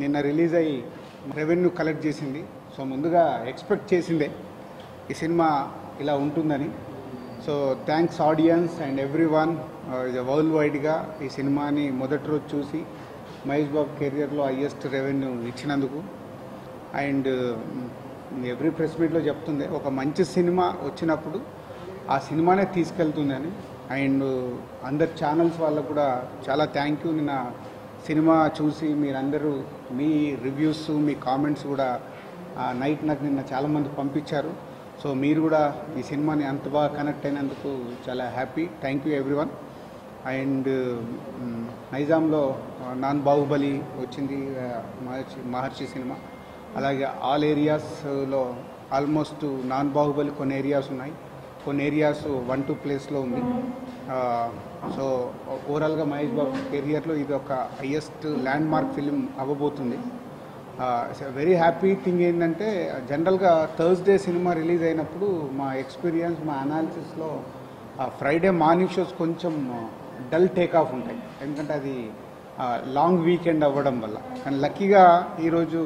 నిన్న రిలీజ్ అయ్యి revenue collect చేసింది. సో ముందుగా ఎక్స్పెక్ట్ చేసిందే ఈ సినిమా ఇలా ఉంటుందని. So thanks audience and every one world వైడ్గా ఈ సినిమాని మొదటి రోజు చూసి మహేష్ బాబు కెరియర్లో హయ్యెస్ట్ రెవెన్యూ ఇచ్చినందుకు. అండ్ ఎవ్రీ ప్రెస్ మీట్లో చెప్తుంది ఒక మంచి సినిమా వచ్చినప్పుడు ఆ సినిమానే తీసుకెళ్తుందని. అండ్ అందరి ఛానల్స్ వాళ్ళకు కూడా చాలా థ్యాంక్ యూ. నిన్న సినిమా చూసి మీరందరూ మీ రివ్యూస్ మీ కామెంట్స్ కూడా నైట్ నాకు నిన్న చాలామంది పంపించారు. సో మీరు కూడా ఈ సినిమాని అంత బాగా కనెక్ట్ అయినందుకు చాలా happy. Thank you everyone and నైజాంలో non Baahubali వచ్చింది మహర్షి మహర్షి సినిమా. అలాగే ఆల్ ఏరియాస్లో ఆల్మోస్ట్ నాన్ బాహుబలి కొన్ని ఏరియాస్ ఉన్నాయి. కొన్ని ఏరియాస్ వన్ టూ ప్లేస్లో ఉంది. సో ఓవరాల్గా మహేష్ బాబు కెరియర్లో ఇది ఒక హయ్యెస్ట్ ల్యాండ్ మార్క్ ఫిలిం అవ్వబోతుంది వెరీ హ్యాపీ థింగ్ ఏంటంటే జనరల్గా థర్స్డే సినిమా రిలీజ్ అయినప్పుడు మా ఎక్స్పీరియన్స్ మా అనాలిసిస్లో ఫ్రైడే మార్నింగ్ షోస్ కొంచెం డల్ టేక్ ఆఫ్ ఉంటాయి. ఎందుకంటే అది లాంగ్ వీకెండ్ అవ్వడం వల్ల. కానీ లక్కీగా ఈరోజు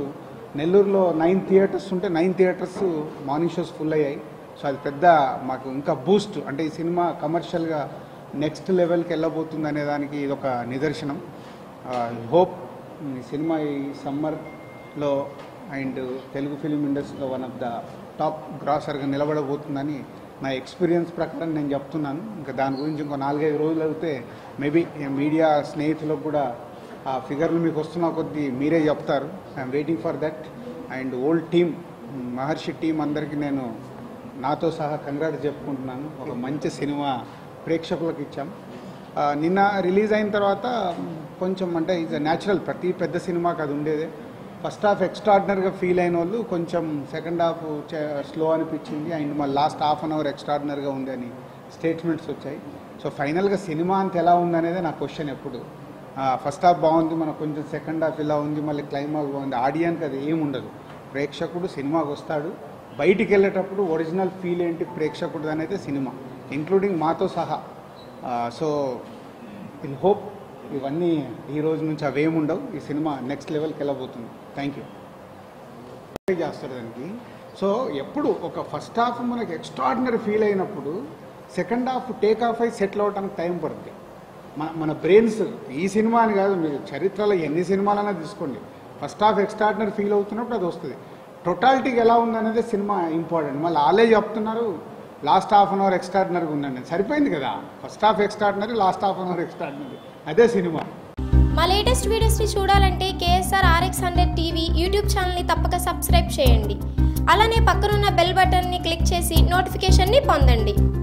నెల్లూరులో నైన్ థియేటర్స్ ఉంటే nine theatres morning shows full అయ్యాయి. సో అది పెద్ద మాకు ఇంకా బూస్ట్ అంటే ఈ సినిమా కమర్షియల్గా నెక్స్ట్ లెవెల్కి వెళ్ళబోతుంది అనే దానికి ఇది ఒక నిదర్శనం హోప్ ఈ సినిమా ఈ సమ్మర్లో అండ్ తెలుగు ఫిలిం ఇండస్ట్రీలో వన్ ఆఫ్ ద టాప్ గ్రాసర్గా నిలబడబోతుందని నా ఎక్స్పీరియన్స్ ప్రకారం నేను చెప్తున్నాను. ఇంకా దాని గురించి ఇంకో నాలుగైదు రోజులు అయితే మేబీ మీడియా స్నేహితులకు కూడా ఆ ఫిగర్లు మీకు వస్తున్న కొద్దీ మీరే చెప్తారు. I'm waiting for that and old team Maharshi team అందరికీ నేను నాతో సహా కంగ్రాట్స్ చెప్పుకుంటున్నాను. ఒక మంచి సినిమా ప్రేక్షకులకు ఇచ్చాం. నిన్న రిలీజ్ అయిన తర్వాత కొంచెం అంటే ఇట్స్ న్యాచురల్ ప్రతి పెద్ద సినిమాకి అది ఉండేదే. ఫస్ట్ హాఫ్ ఎక్స్ట్రాడినరీగా ఫీల్ అయిన వాళ్ళు కొంచెం సెకండ్ హాఫ్ స్లో అనిపించింది. అండ్ మళ్ళీ లాస్ట్ హాఫ్ అన్ అవర్ ఎక్స్ట్రాడినరీగా ఉంది అని స్టేట్మెంట్స్ వచ్చాయి. సో ఫైనల్గా సినిమా అంత ఎలా ఉందనేదే నా క్వశ్చన్ ఎప్పుడు. ఫస్ట్ హాఫ్ బాగుంది మనకు కొంచెం సెకండ్ హాఫ్ ఇలా ఉంది మళ్ళీ క్లైమాక్స్ బాగుంది. ఆడియన్కి అది ఏమి ఉండదు. ప్రేక్షకుడు సినిమాకి వస్తాడు. బయటికి వెళ్ళేటప్పుడు ఒరిజినల్ ఫీల్ ఏంటి ప్రేక్షకుడు అనేది సినిమా ఇంక్లూడింగ్ మాతో సహా. సో ఇన్ హోప్ ఇవన్నీ ఈ రోజు నుంచి అవేమి ఉండవు ఈ సినిమా నెక్స్ట్ లెవెల్కి వెళ్ళబోతుంది. Thank you. చేస్తారు దానికి. సో ఎప్పుడు ఒక ఫస్ట్ హాఫ్ మనకి ఎక్స్ట్రాడినరీ ఫీల్ అయినప్పుడు సెకండ్ హాఫ్ టేక్ ఆఫ్ అయి సెటిల్ అవ్వడానికి టైం పడుతుంది మన మన బ్రెయిన్స్ ఈ సినిమా అని కాదు మీరు చరిత్రలో ఎన్ని సినిమాలైనా తీసుకోండి. ఫస్ట్ హాఫ్ ఎక్స్ట్రాడినరీ ఫీల్ అవుతున్నప్పుడు అది వస్తుంది. టోటాలిటీకి ఎలా ఉందనేది సినిమా ఇంపార్టెంట్. మళ్ళీ వాళ్ళే చెప్తున్నారు లాస్ట్ హాఫ్ అన్ అవర్ ఎక్స్ట్రాడినరీగా ఉందండి. సరిపోయింది కదా. First half extraordinary last half an hour extraordinary. అదే సినిమా. మా లేటెస్ట్ వీడియోస్ని చూడాలంటే KSR RX hundred TV YouTube ఛానల్ని తప్పక సబ్స్క్రైబ్ చేయండి. అలానే పక్కనున్న బెల్ బటన్ని క్లిక్ చేసి నోటిఫికేషన్ని పొందండి.